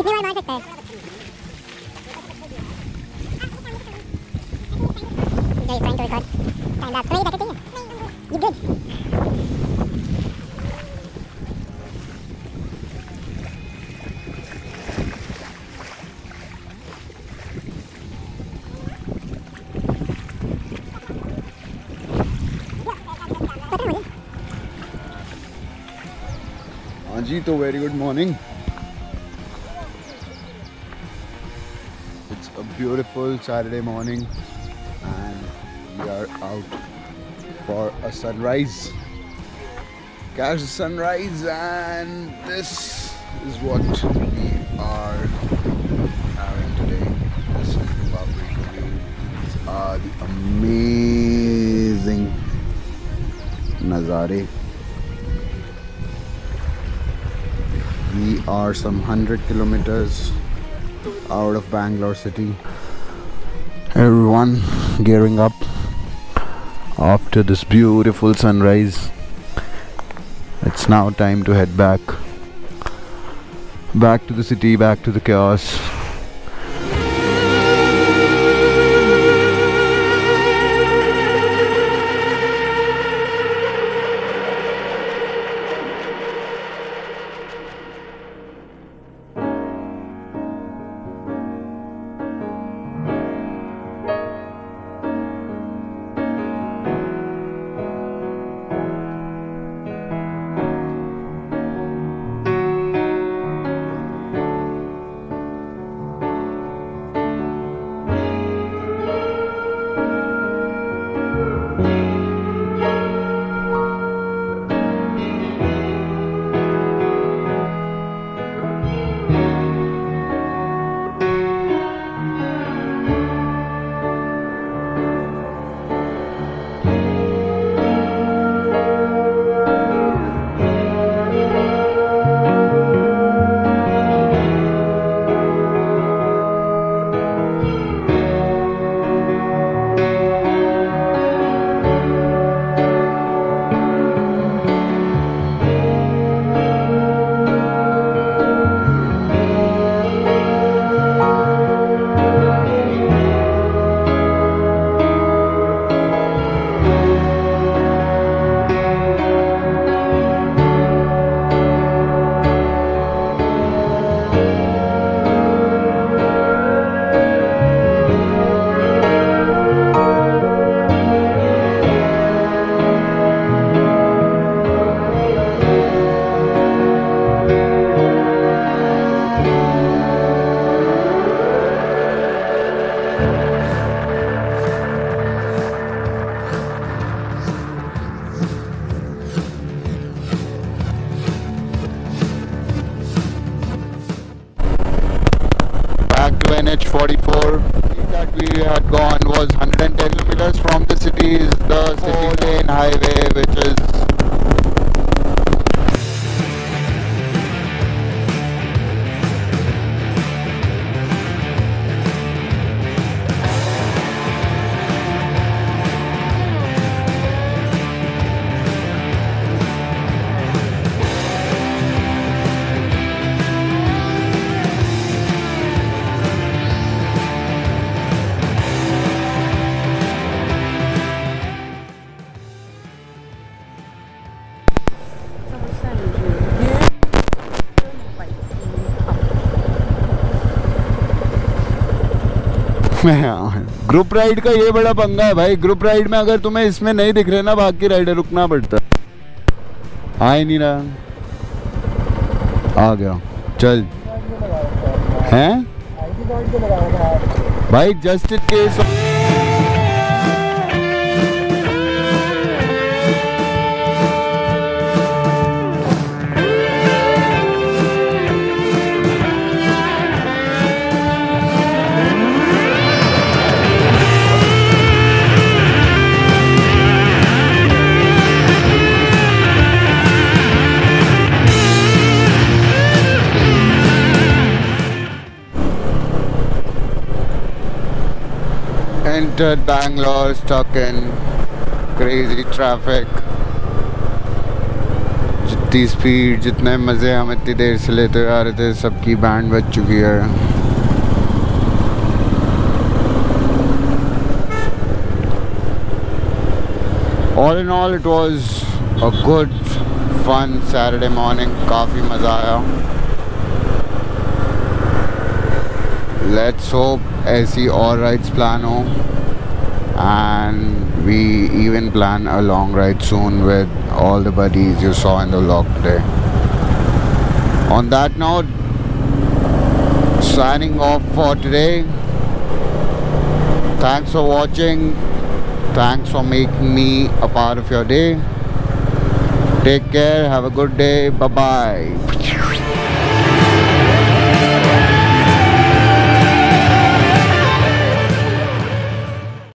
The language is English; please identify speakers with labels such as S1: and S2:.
S1: सकता है Guys, trying to record. Time lapse. तुम्हें ये jacket चाहिए? You good? पता है मुझे
S2: हाँ जी तो very good morning It's a beautiful Saturday morning and we are out for a sunrise. Catch the sunrise and this is what we are having today. This is the view. These are the amazing Nazare. We are some 100 kilometers out of Bangalore city. Everyone gearing up after this beautiful sunrise. It's now time to head back. Back to the city, back to the chaos. NH44 that we had gone was 110 kilometers from the city is the city lane highway which is group ride का ये बड़ा पंगा है भाई। Group ride में अगर तुम्हें इसमें नहीं दिख रहे ना बाकी राइडर रुकना पड़ता। आ ही नहीं रहा। आ गया। चल। हैं? भाई just case entered Bangalore stuck in crazy traffic. जितनी स्पीड जितने मज़े हम इतनी देर से लेते आ रहे थे सबकी बैंड बज चुकी है all in all it was a good fun saturday morning काफ़ी मज़ा आया let's hope SE all rides plan home. And we even plan a long ride soon with all the buddies you saw in the vlog today. On that note signing off for today. Thanks for watching. Thanks for making me a part of your day. Take care. Have a good day. Bye bye